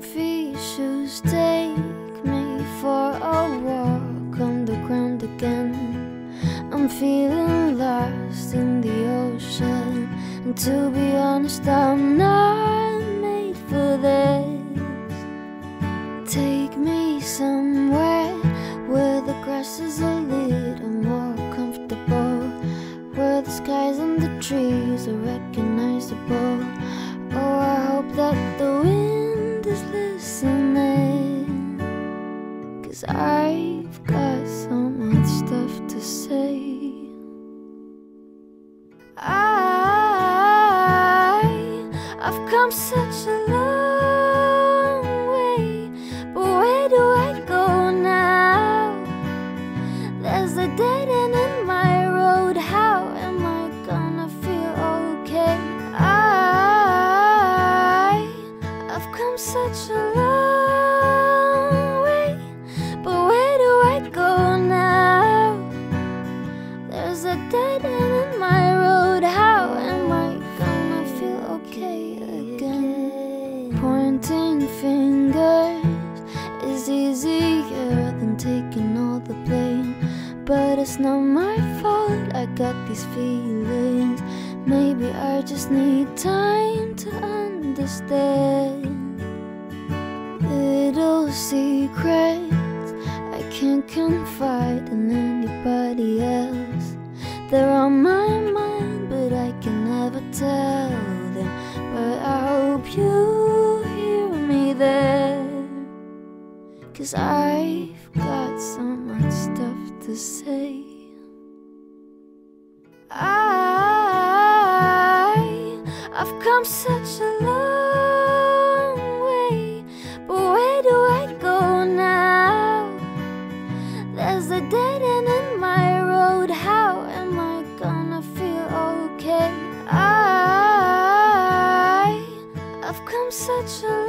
comfy shoes take me for a walk on the ground again. I'm feeling lost in the ocean, and to be honest, I'm not made for this. Take me somewhere where the grass is a little more comfortable, where the skies and the trees are recognizable. Cause I've got so much stuff to say. I, I've come such a long But it's not my fault I got these feelings. Maybe I just need time to understand. Little secrets I can't confide in anybody else. They're on my Cause I've got so much stuff to say. I, I've come such a long way, but where do I go now? There's a dead end in my road. How am I gonna feel okay? I, I've come such a